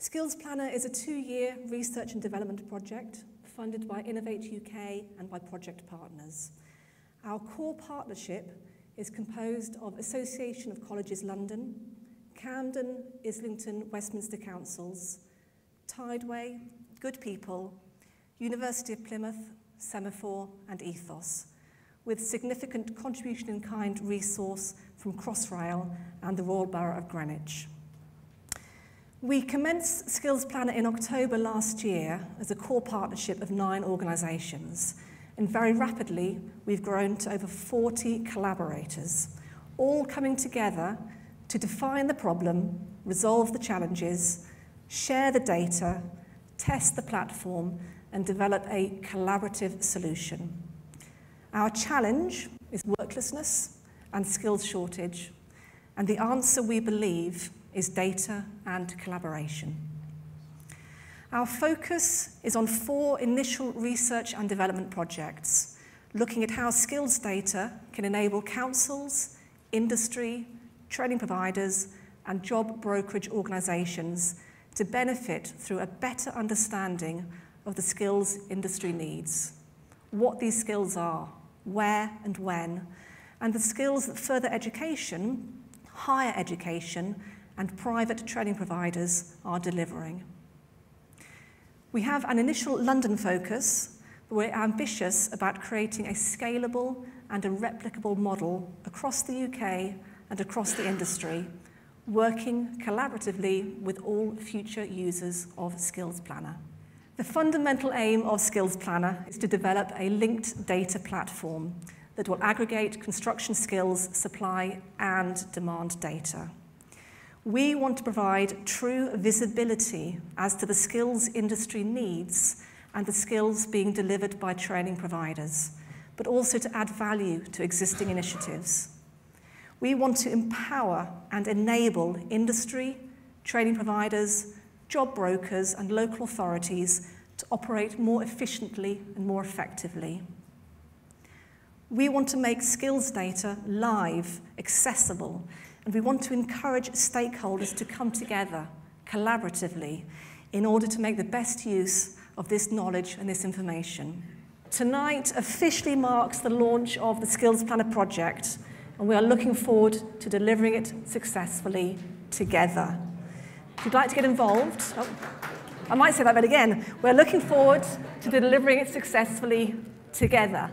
Skills Planner is a two-year research and development project funded by Innovate UK and by project partners. Our core partnership is composed of Association of Colleges London, Camden, Islington, Westminster Councils, Tideway, Good People, University of Plymouth, Semaphore and Ethos, with significant contribution in kind resource from Crossrail and the Royal Borough of Greenwich. We commenced Skills Planner in October last year as a core partnership of nine organisations, and very rapidly we've grown to over 40 collaborators, all coming together to define the problem, resolve the challenges, share the data, test the platform, and develop a collaborative solution. Our challenge is worklessness and skills shortage, and the answer we believe is data and collaboration. Our focus is on four initial research and development projects, looking at how skills data can enable councils, industry, training providers, and job brokerage organisations to benefit through a better understanding of the skills industry needs, what these skills are, where and when, and the skills that further education, higher education, and private training providers are delivering. We have an initial London focus, but we're ambitious about creating a scalable and a replicable model across the UK and across the industry, working collaboratively with all future users of Skills Planner. The fundamental aim of Skills Planner is to develop a linked data platform that will aggregate construction skills, supply and demand data. We want to provide true visibility as to the skills industry needs and the skills being delivered by training providers, but also to add value to existing initiatives. We want to empower and enable industry, training providers, job brokers and local authorities to operate more efficiently and more effectively. We want to make skills data live, accessible, and we want to encourage stakeholders to come together collaboratively in order to make the best use of this knowledge and this information. Tonight officially marks the launch of the Skills Planner project, and we are looking forward to delivering it successfully together. If you'd like to get involved, oh, I might say that again. We're looking forward to delivering it successfully together.